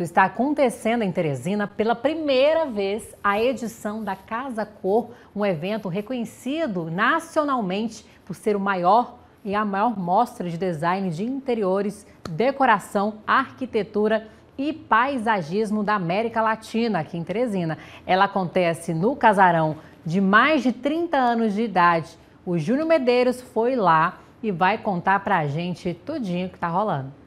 Está acontecendo em Teresina pela primeira vez a edição da Casa Cor, um evento reconhecido nacionalmente por ser o maior e a maior mostra de design de interiores, decoração, arquitetura e paisagismo da América Latina, aqui em Teresina. Ela acontece no casarão de mais de 30 anos de idade. O Júnior Medeiros foi lá e vai contar pra gente tudinho que tá rolando.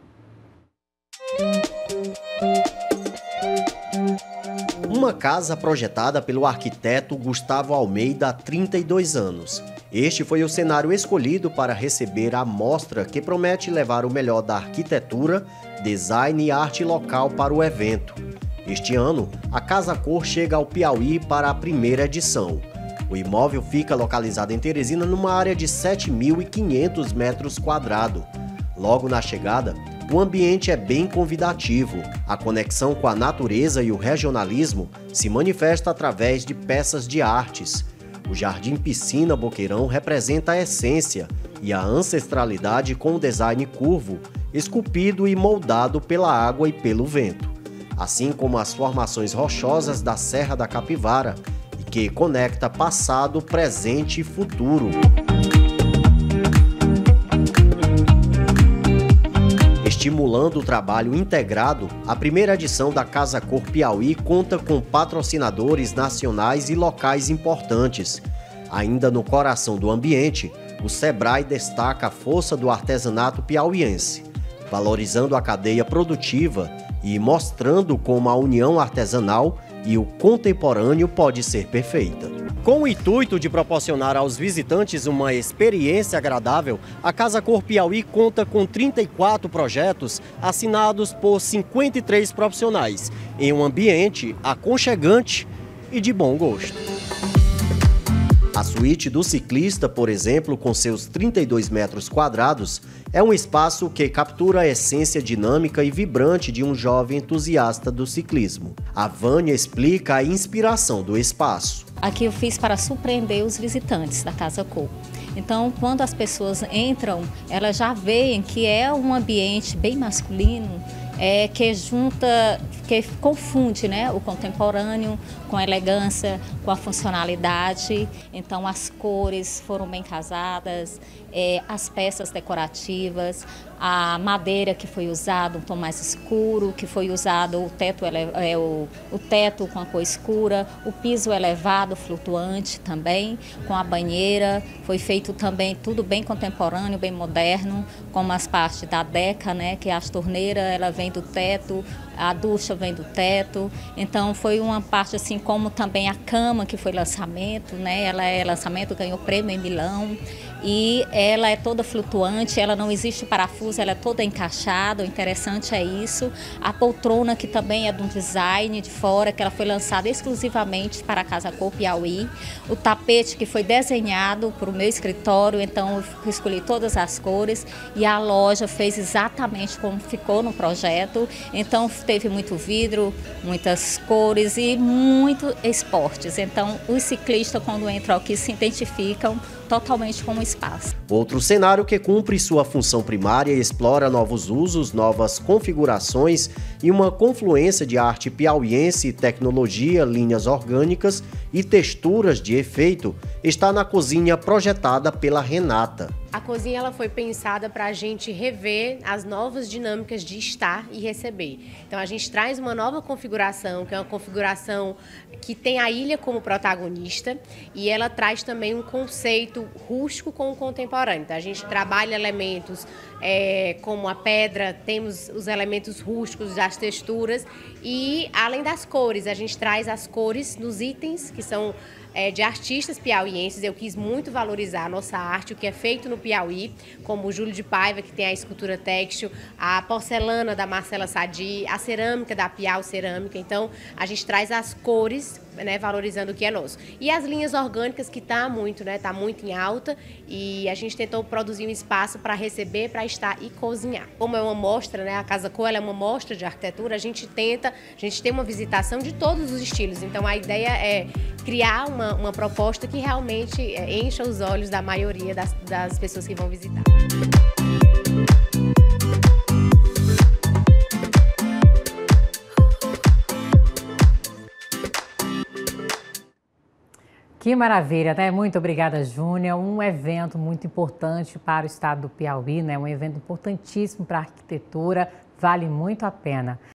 Uma casa projetada pelo arquiteto Gustavo Almeida há 32 anos. Este foi o cenário escolhido para receber a mostra que promete levar o melhor da arquitetura, design e arte local para o evento. Este ano, a Casa Cor chega ao Piauí para a primeira edição. O imóvel fica localizado em Teresina numa área de 7.500 metros quadrados. Logo na chegada, o ambiente é bem convidativo. A conexão com a natureza e o regionalismo se manifesta através de peças de artes. O Jardim Piscina Boqueirão representa a essência e a ancestralidade com o design curvo, esculpido e moldado pela água e pelo vento, assim como as formações rochosas da Serra da Capivara, que conecta passado, presente e futuro. Estimulando o trabalho integrado, a primeira edição da Casa Cor Piauí conta com patrocinadores nacionais e locais importantes. Ainda no coração do ambiente, o Sebrae destaca a força do artesanato piauiense, valorizando a cadeia produtiva e mostrando como a união artesanal e o contemporâneo pode ser perfeita. Com o intuito de proporcionar aos visitantes uma experiência agradável, a Casa Cor Piauí conta com 34 projetos assinados por 53 profissionais, em um ambiente aconchegante e de bom gosto. Suíte do ciclista, por exemplo, com seus 32 metros quadrados, é um espaço que captura a essência dinâmica e vibrante de um jovem entusiasta do ciclismo. A Vânia explica a inspiração do espaço. Aqui eu fiz para surpreender os visitantes da Casa Cor. Então, quando as pessoas entram, elas já veem que é um ambiente bem masculino, é, que junta, que confunde né, o contemporâneo com a elegância, com a funcionalidade. Então as cores foram bem casadas, é, as peças decorativas, a madeira que foi usada, um tom mais escuro, que foi usado o teto, é, o, o teto com a cor escura, o piso elevado, flutuante também, com a banheira. Foi feito também tudo bem contemporâneo, bem moderno, como as partes da deca, né, que as torneiras ela vem do teto, a ducha vem do teto. Então foi uma parte assim como também a cama que foi lançamento, né? Ela é lançamento, ganhou prêmio em Milão e ela é toda flutuante, ela não existe parafuso, ela é toda encaixada. O interessante é isso. A poltrona que também é de um design de fora, que ela foi lançada exclusivamente para a Casa Cor Piauí. O tapete que foi desenhado para o meu escritório, então eu escolhi todas as cores e a loja fez exatamente como ficou no projeto. Então teve muito vidro, muitas cores e muito esportes. Então os ciclistas quando entram aqui se identificam totalmente com o espaço. Outro cenário que cumpre sua função primária e explora novos usos, novas configurações e uma confluência de arte piauiense, tecnologia, linhas orgânicas e texturas de efeito está na cozinha projetada pela Renata. A cozinha ela foi pensada para a gente rever as novas dinâmicas de estar e receber. Então a gente traz uma nova configuração, que é uma configuração que tem a ilha como protagonista e ela traz também um conceito rústico com o contemporâneo. Então a gente trabalha elementos é, como a pedra, temos os elementos rústicos das texturas e além das cores, a gente traz as cores nos itens que são é, de artistas piauienses. Eu quis muito valorizar a nossa arte, o que é feito no Piauí, como o Júlio de Paiva, que tem a escultura têxtil, a porcelana da Marcela Sadi, a cerâmica da Piau Cerâmica. Então, a gente traz as cores né, valorizando o que é nosso. E as linhas orgânicas que está muito, né, tá muito em alta e a gente tentou produzir um espaço para receber, para estar e cozinhar. Como é uma mostra, né, a Casa Co é uma mostra de arquitetura, a gente tenta, a gente tem uma visitação de todos os estilos. Então a ideia é criar uma, uma, proposta que realmente é, encha os olhos da maioria das, das pessoas que vão visitar. Que maravilha, né? Muito obrigada, Júnior. Um evento muito importante para o estado do Piauí, né? Um evento importantíssimo para a arquitetura, vale muito a pena.